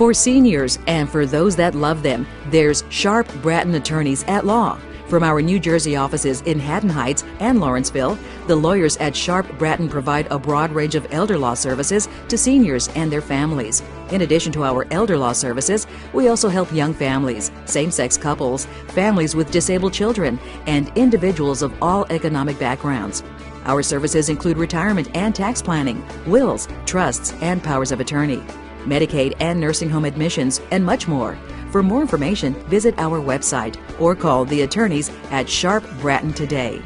For seniors and for those that love them, there's Sharp Bratton Attorneys at Law. From our New Jersey offices in Haddon Heights and Lawrenceville, the lawyers at Sharp Bratton provide a broad range of elder law services to seniors and their families. In addition to our elder law services, we also help young families, same sex couples, families with disabled children, and individuals of all economic backgrounds. Our services include retirement and tax planning, wills, trusts, and powers of attorney, Medicaid and nursing home admissions, and much more. For more information, visit our website or call the attorneys at Sharp Bratton today.